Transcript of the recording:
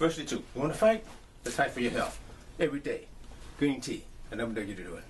Firstly, two. You want to fight? Let's fight for your health. Every day. Green tea. And I'm going to get you to do it.